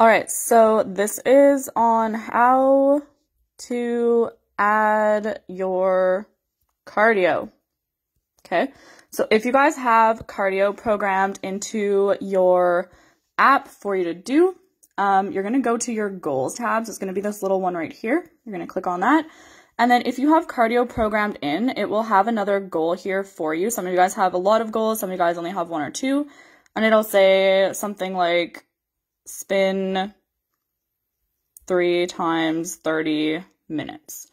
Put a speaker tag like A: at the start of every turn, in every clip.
A: All right, so this is on how to add your cardio. Okay, so if you guys have cardio programmed into your app for you to do, um, you're going to go to your goals tabs. It's going to be this little one right here. You're going to click on that. And then if you have cardio programmed in, it will have another goal here for you. Some of you guys have a lot of goals. Some of you guys only have one or two. And it'll say something like spin three times 30 minutes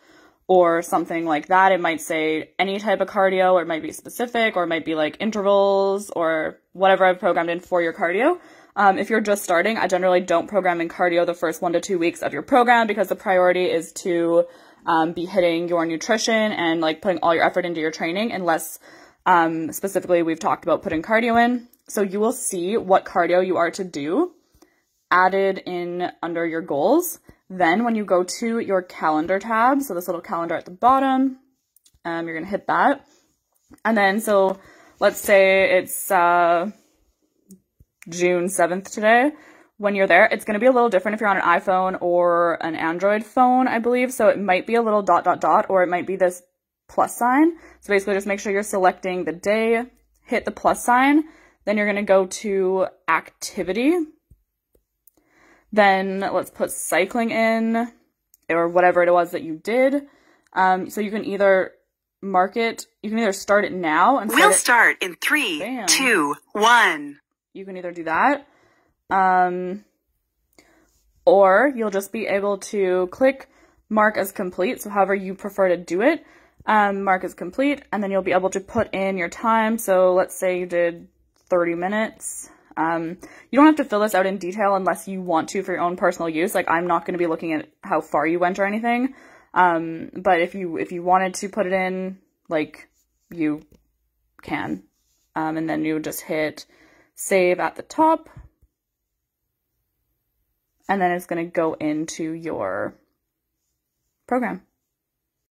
A: or something like that. It might say any type of cardio, or it might be specific, or it might be like intervals or whatever I've programmed in for your cardio. Um, if you're just starting, I generally don't program in cardio the first one to two weeks of your program because the priority is to um, be hitting your nutrition and like putting all your effort into your training, unless um, specifically we've talked about putting cardio in. So you will see what cardio you are to do added in under your goals. Then when you go to your calendar tab, so this little calendar at the bottom, um, you're going to hit that. And then, so let's say it's uh, June 7th today. When you're there, it's going to be a little different if you're on an iPhone or an Android phone, I believe. So it might be a little dot, dot, dot, or it might be this plus sign. So basically just make sure you're selecting the day, hit the plus sign. Then you're going to go to activity then let's put cycling in or whatever it was that you did. Um, so you can either mark it, you can either start it now and
B: We'll
A: it,
B: start in three, Bam. two, one.
A: You can either do that. Um, or you'll just be able to click mark as complete. So however you prefer to do it, um, mark as complete, and then you'll be able to put in your time. So let's say you did 30 minutes. Um, you don't have to fill this out in detail unless you want to for your own personal use. Like I'm not going to be looking at how far you went or anything. Um, but if you if you wanted to put it in, like you can. Um, and then you just hit save at the top. And then it's going to go into your program.